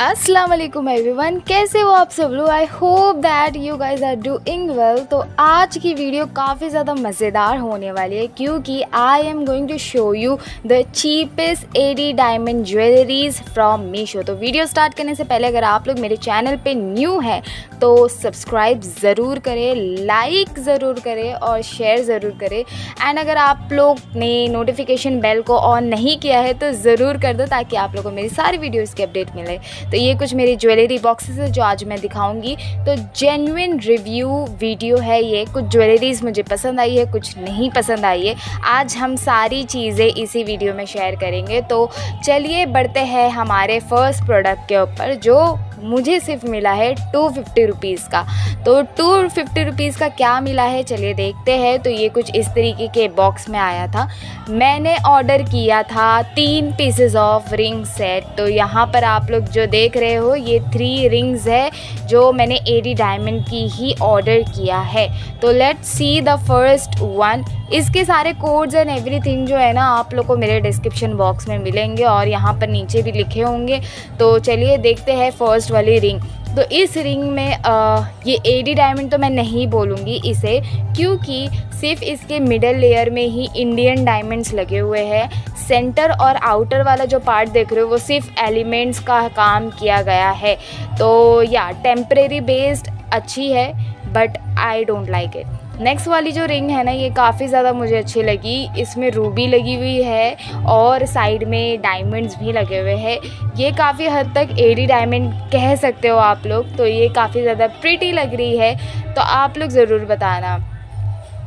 अस्सलाम वालेकुम एवरीवन कैसे हो आप सब लोग? I hope that you guys are doing well तो आज की वीडियो काफ़ी ज़्यादा मज़ेदार होने वाली है, क्योंकि I am going to show you the cheapest AD diamond jewelleries from Meesho तो वीडियो स्टार्ट करने से पहले अगर आप लोग मेरे चैनल पे न्यू हैं तो सब्सक्राइब ज़रूर करें लाइक ज़रूर करें और शेयर ज़रूर करें. एंड अगर आप लोग ने नोटिफिकेशन बेल को ऑन नहीं किया है तो ज़रूर कर दो, ताकि आप लोगों को मेरी सारी वीडियोज़ की अपडेट मिले. तो ये कुछ मेरी ज्वेलरी बॉक्सेस है जो आज मैं दिखाऊँगी। तो जेन्यन रिव्यू वीडियो है ये। कुछ ज्वेलरीज मुझे पसंद आई है, कुछ नहीं पसंद आई है। आज हम सारी चीज़ें इसी वीडियो में शेयर करेंगे। तो चलिए बढ़ते हैं हमारे फ़र्स्ट प्रोडक्ट के ऊपर, जो मुझे सिर्फ़ मिला है टू फिफ्टी रुपीज़ का। तो टू फिफ्टी रुपीज़ का क्या मिला है? चलिए देखते हैं। तो ये कुछ इस तरीके के बॉक्स में आया था। मैंने ऑर्डर किया था तीन पीसेज ऑफ़ रिंग सेट तो यहाँ पर आप लोग जो देख रहे हो, ये थ्री रिंग्स है, जो मैंने एडी डायमंड की ही ऑर्डर किया है। तो let's see the first one इसके सारे कोड्स एंड एवरीथिंग जो है ना, आप लोग को मेरे डिस्क्रिप्शन बॉक्स में मिलेंगे और यहाँ पर नीचे भी लिखे होंगे। तो चलिए देखते हैं फ़र्स्ट वाली रिंग तो इस रिंग में आ, ये एडी डायमंड तो मैं नहीं बोलूँगी इसे क्योंकि सिर्फ़ इसके मिडल लेयर में ही इंडियन डायमंड्स लगे हुए हैं. सेंटर और आउटर वाला जो पार्ट देख रहे हो वो सिर्फ़ एलिमेंट्स का काम किया गया है. तो या टेम्परेरी बेस्ड अच्छी है but I don't like it next वाली जो रिंग है ना, ये काफ़ी ज़्यादा मुझे अच्छी लगी। इसमें रूबी लगी हुई है और साइड में डायमंड्स भी लगे हुए हैं। ये काफ़ी हद तक एडी डायमंड कह सकते हो आप लोग तो ये काफ़ी ज़्यादा प्रिटी लग रही है। तो आप लोग ज़रूर बताना।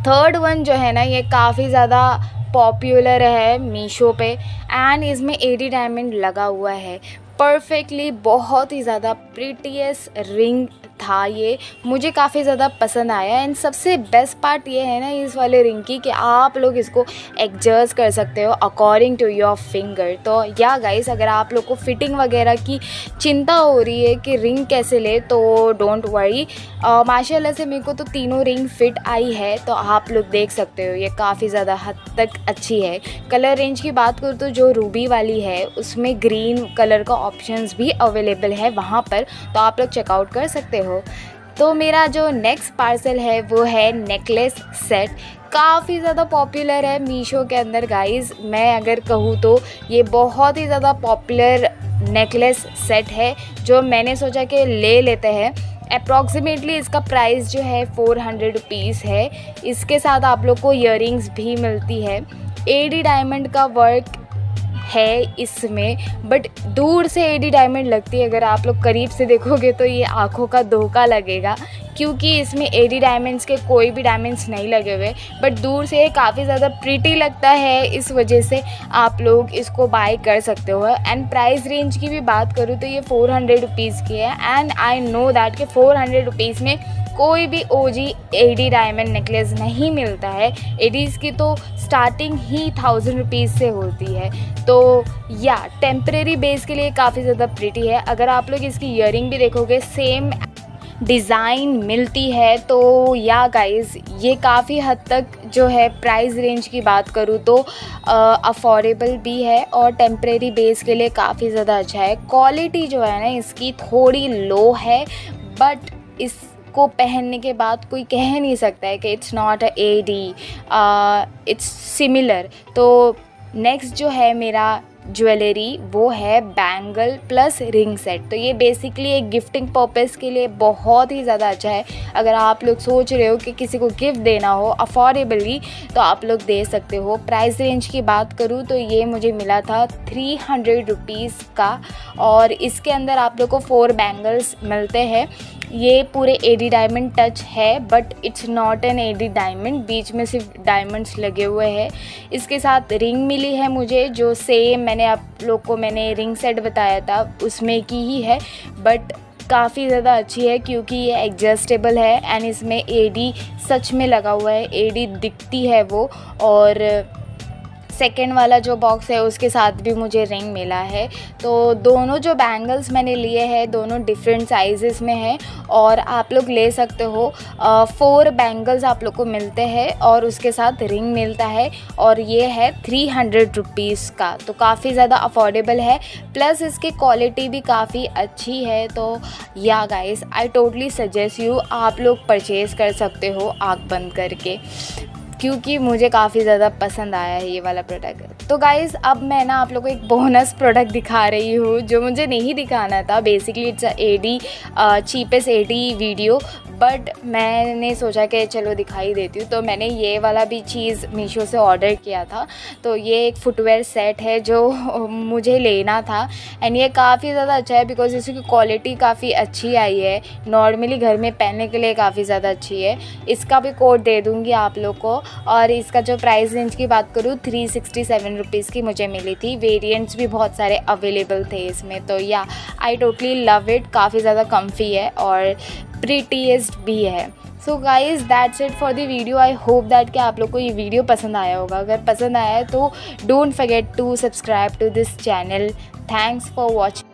थर्ड वन जो है ना, ये काफ़ी ज़्यादा पॉपुलर है मीशो पे। एंड इसमें एडी डायमंड लगा हुआ है। परफेक्टली बहुत ही ज़्यादा प्रिटीएस्ट रिंग था ये, मुझे काफ़ी ज़्यादा पसंद आया। एंड सबसे बेस्ट पार्ट ये है ना इस वाले रिंग की कि आप लोग इसको एडजस्ट कर सकते हो अकॉर्डिंग टू योर फिंगर तो या गाइस अगर आप लोग को फिटिंग वगैरह की चिंता हो रही है कि रिंग कैसे ले तो डोंट वरी माशाल्लाह से मेरे को तो तीनों रिंग फिट आई है तो आप लोग देख सकते हो, ये काफ़ी ज़्यादा हद तक अच्छी है। कलर रेंज की बात करूँ तो जो रूबी वाली है, उसमें ग्रीन कलर का ऑप्शंस भी अवेलेबल है वहाँ पर तो आप लोग चेकआउट कर सकते हो। तो मेरा जो नेक्स्ट पार्सल है, वो है नेकलेस सेट काफ़ी ज़्यादा पॉपुलर है मीशो के अंदर गाइस मैं अगर कहूँ तो ये बहुत ही ज़्यादा पॉपुलर नेकलेस सेट है, जो मैंने सोचा कि ले लेते हैं। अप्रॉक्सीमेटली इसका प्राइस जो है फ़ोर हंड्रेड रुपीज़ है। इसके साथ आप लोग को इयर भी मिलती है। एडी डायमंड का वर्क है इसमें बट दूर से एडी डायमंड लगती है। अगर आप लोग करीब से देखोगे तो ये आँखों का धोखा लगेगा, क्योंकि इसमें एडी डायमंड्स के कोई भी डायमंड्स नहीं लगे हुए। बट दूर से ये काफ़ी ज़्यादा प्रीटी लगता है, इस वजह से आप लोग इसको बाय कर सकते हो। एंड प्राइस रेंज की भी बात करूँ तो ये फ़ोर हंड्रेड रुपीज़ की है। एंड आई नो दैट कि फ़ोर हंड्रेड रुपीज़ में कोई भी O G AD diamond necklace नहीं मिलता है। एडीज़ की तो स्टार्टिंग ही थाउज़ेंड रुपीज़ से होती है। तो या टेम्प्रेरी बेस के लिए काफ़ी ज़्यादा प्रिटी है। अगर आप लोग इसकी इयर भी देखोगे सेम डिज़ाइन मिलती है। तो या गाइस ये काफ़ी हद तक जो है प्राइस रेंज की बात करूँ तो अफोर्डेबल भी है और टेम्प्रेरी बेस के लिए काफ़ी ज़्यादा अच्छा है। क्वालिटी जो है ना, इसकी थोड़ी लो है बट इस को पहनने के बाद कोई कह नहीं सकता है कि it's not A D it's similar तो नेक्स्ट जो है मेरा ज्वेलरी वो है बैंगल प्लस रिंग सेट तो ये बेसिकली एक गिफ्टिंग पर्पज़ के लिए बहुत ही ज़्यादा अच्छा है. अगर आप लोग सोच रहे हो कि किसी को गिफ्ट देना हो अफोर्डेबली तो आप लोग दे सकते हो. प्राइस रेंज की बात करूँ तो ये मुझे मिला था थ्री हंड्रेड रुपीज़ का. और इसके अंदर आप लोग को फोर बैंगल्स मिलते हैं. ये पूरे एडी डायमंड टच है but it's not an AD diamond बीच में सिर्फ़ डायमंड्स लगे हुए हैं। इसके साथ रिंग मिली है मुझे, जो सेम मैंने आप लोग को मैंने रिंग सेट बताया था, उसमें की ही है बट काफ़ी ज़्यादा अच्छी है क्योंकि ये एडजस्टेबल है एंड इसमें एडी सच में लगा हुआ है। एडी दिखती है वो, और सेकेंड वाला जो बॉक्स है, उसके साथ भी मुझे रिंग मिला है। तो दोनों जो बैंगल्स मैंने लिए हैं, दोनों डिफरेंट साइजेस में हैं और आप लोग ले सकते हो। फोर बैंगल्स आप लोग को मिलते हैं और उसके साथ रिंग मिलता है और ये है थ्री हंड्रेड रुपीज़ का। तो काफ़ी ज़्यादा अफोर्डेबल है। प्लस इसकी क्वालिटी भी काफ़ी अच्छी है। तो या guys I totally suggest you आप लोग परचेज़ कर सकते हो आँख बंद करके। क्योंकि मुझे काफ़ी ज़्यादा पसंद आया है ये वाला प्रोडक्ट तो गाइज़ अब मैं ना आप लोगों को एक बोनस प्रोडक्ट दिखा रही हूँ, जो मुझे नहीं दिखाना था। Basically it's A D cheapest A D video but मैंने सोचा कि चलो दिखाई देती हूँ। तो मैंने ये वाला भी चीज़ मीशो से ऑर्डर किया था। तो ये एक फुटवेयर सेट है जो मुझे लेना था। एंड ये काफ़ी ज़्यादा अच्छा है बिकॉज़ इसकी क्वालिटी काफ़ी अच्छी आई है। नॉर्मली घर में पहनने के लिए काफ़ी ज़्यादा अच्छी है। इसका भी कोड दे दूँगी आप लोग को। और इसका जो प्राइस रेंज की बात करूँ थ्री सिक्सटी सेवन रुपीज़ की मुझे मिली थी। वेरियंट्स भी बहुत सारे अवेलेबल थे इसमें तो या आई टोटली लव इट काफ़ी ज़्यादा कम्फी है और प्रीटीएस्ट भी है। So guys that's it for the video I hope that कि आप लोग को ये वीडियो पसंद आया होगा। अगर पसंद आया है तो don't forget to subscribe to this channel thanks for watching